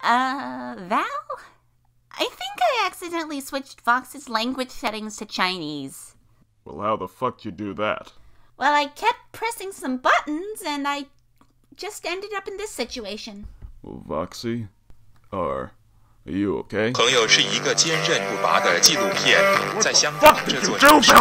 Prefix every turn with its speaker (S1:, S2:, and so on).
S1: Uh, Val? I think I accidentally switched Vox's language settings to Chinese.
S2: Well, how the fuck you do that?
S1: Well, I kept pressing some buttons and I just ended up in this situation.
S2: Well, Voxy, are you okay?
S3: 朋友是一个坚韧不拔的纪录片，在香港这座城市。